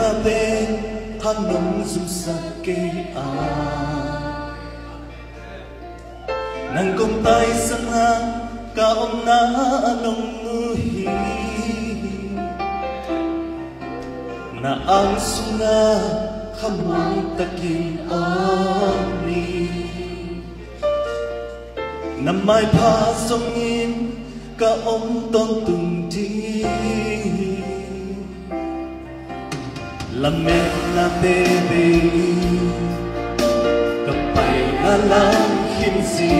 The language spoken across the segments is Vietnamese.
natin hanong a. Nang kumpay sa nga kaong na anong nuhi Na ang suna kamang takin oni Na may pasongin kaong tong tungti La mena bebe Kapay na lang himsi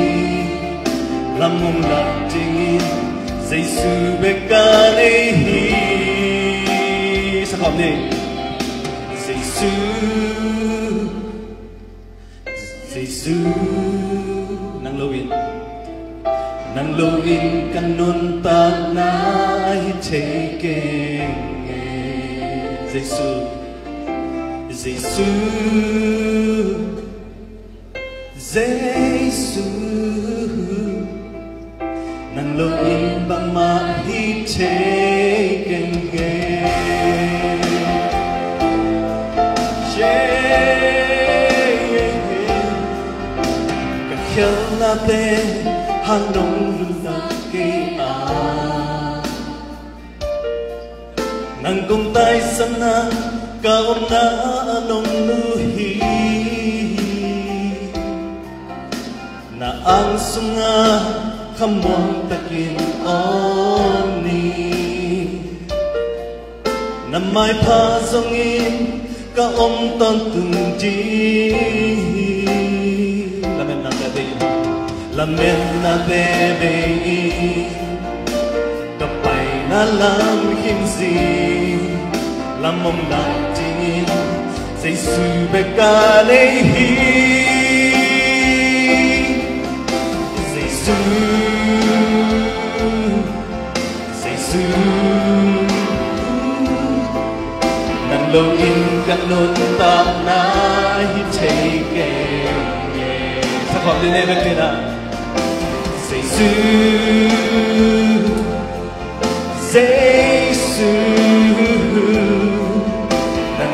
Lamong latingin Say sube kalehi Sa kamni Say su Say su Nang lowin Nang lowin kanun ta na hitake Say su Giêsu Giêsu nang loob bang mahitigan Kakil natin hanong lulakian Nang kuntay à. sana kaon na anong luhi na ang sunga kamong takin oni na may pasongin tung tantong di lamen na bebe lamen na bebe kapay na lang himsi lamong natingin sa isubekalehi sa isu sa isu nang login ganun ta na hitake sa pagdinebek nila sa isu sa isu login bang mahiteke Alam pingin ka pata Lamet pingin ka Umbun siyang lamet na tanong kwa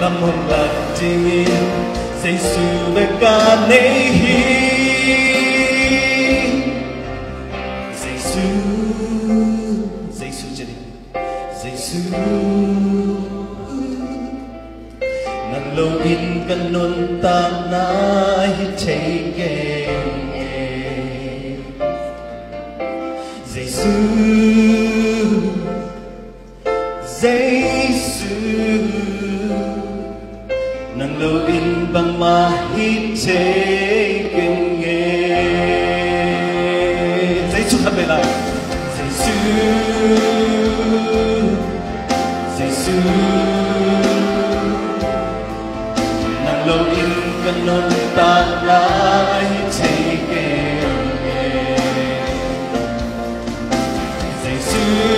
na tanong kwa lâm hồn lạc tingin say su ve ka nei hi say su say su in non ta na hi take say su Jesus nang looin bang mahitigan ngayon Sa Isu sabi lang Sa Isu Sa Isu nang looin ka nun talahitigan ngayon Sa Isu